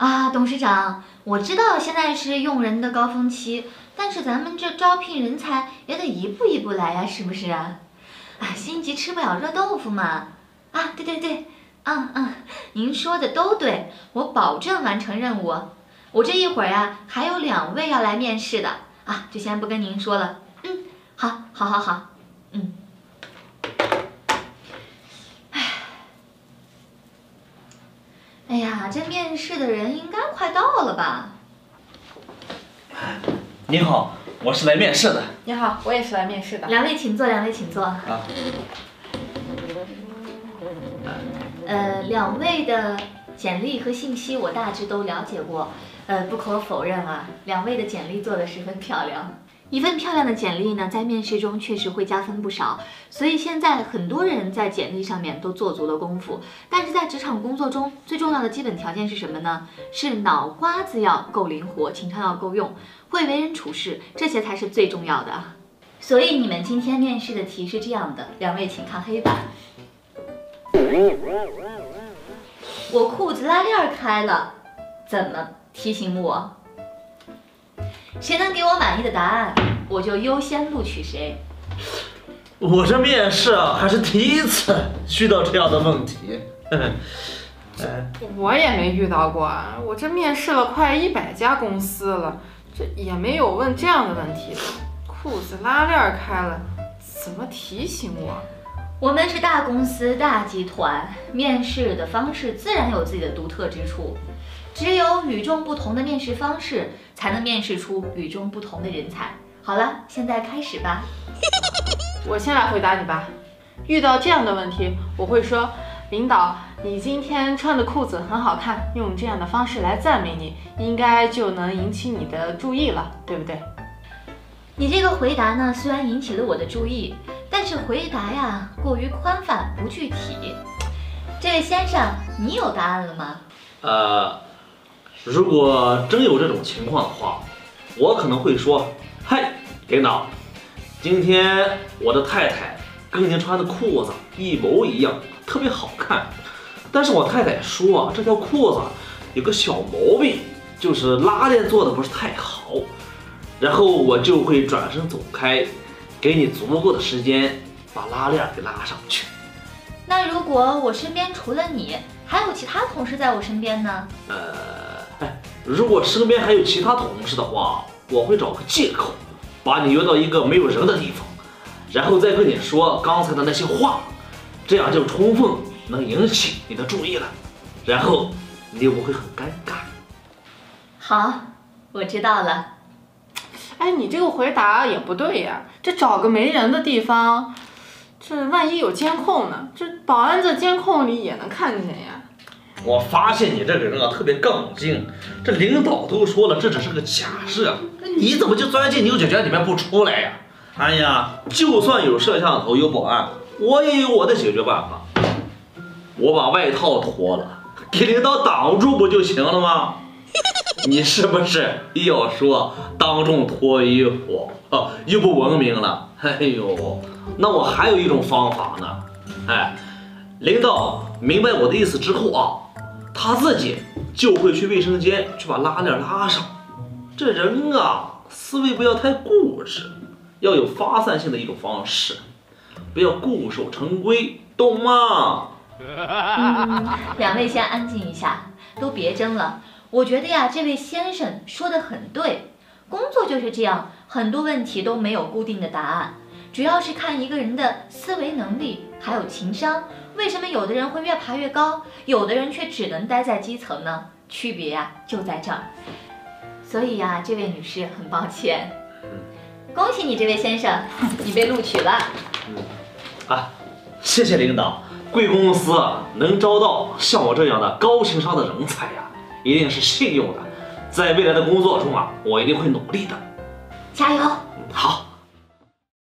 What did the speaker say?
啊，董事长，我知道现在是用人的高峰期，但是咱们这招聘人才也得一步一步来呀，是不是啊？啊，心急吃不了热豆腐嘛。啊，对对对，嗯嗯，您说的都对，我保证完成任务。我这一会儿呀，还有两位要来面试的啊，就先不跟您说了。嗯，好，好，好，好，嗯。哎呀，这面试的人应该快到了吧？你好，我是来面试的。你好，我也是来面试的。两位请坐，两位请坐。啊。呃，两位的简历和信息我大致都了解过。呃，不可否认啊，两位的简历做的十分漂亮。一份漂亮的简历呢，在面试中确实会加分不少。所以现在很多人在简历上面都做足了功夫。但是在职场工作中，最重要的基本条件是什么呢？是脑瓜子要够灵活，情商要够用，会为人处事，这些才是最重要的。所以你们今天面试的题是这样的，两位请看黑板。我裤子拉链开了，怎么提醒我？谁能给我满意的答案，我就优先录取谁。我这面试啊，还是第一次遇到这样的问题。我也没遇到过，我这面试了快一百家公司了，这也没有问这样的问题。裤子拉链开了，怎么提醒我？我们是大公司大集团，面试的方式自然有自己的独特之处。只有与众不同的面试方式，才能面试出与众不同的人才。好了，现在开始吧。我先来回答你吧。遇到这样的问题，我会说：领导，你今天穿的裤子很好看，用这样的方式来赞美你，应该就能引起你的注意了，对不对？你这个回答呢，虽然引起了我的注意，但是回答呀过于宽泛不具体。这位先生，你有答案了吗？呃。如果真有这种情况的话，我可能会说：“嗨，领导，今天我的太太跟您穿的裤子一模一样，特别好看。但是我太太说啊，这条裤子有个小毛病，就是拉链做的不是太好。然后我就会转身走开，给你足够的时间把拉链给拉上去。那如果我身边除了你，还有其他同事在我身边呢？呃。哎，如果身边还有其他同事的话，我会找个借口，把你约到一个没有人的地方，然后再跟你说刚才的那些话，这样就充分能引起你的注意了，然后你又不会很尴尬。好，我知道了。哎，你这个回答也不对呀，这找个没人的地方，这万一有监控呢？这保安在监控里也能看见呀。我发现你这个人啊，特别杠精。这领导都说了，这只是个假设，那你怎么就钻进牛角尖里面不出来呀？哎呀，就算有摄像头，有保安，我也有我的解决办法。我把外套脱了，给领导挡住不就行了吗？你是不是要说当众脱衣服啊，又不文明了？哎呦，那我还有一种方法呢。哎，领导明白我的意思之后啊。他自己就会去卫生间去把拉链拉上。这人啊，思维不要太固执，要有发散性的一种方式，不要固守成规，懂吗？两位先安静一下，都别争了。我觉得呀，这位先生说的很对，工作就是这样，很多问题都没有固定的答案，主要是看一个人的思维能力还有情商。为什么有的人会越爬越高，有的人却只能待在基层呢？区别呀就在这儿。所以呀，这位女士很抱歉，恭喜你这位先生，你被录取了。啊，谢谢领导。贵公司能招到像我这样的高情商的人才呀，一定是信用的。在未来的工作中啊，我一定会努力的。加油。好。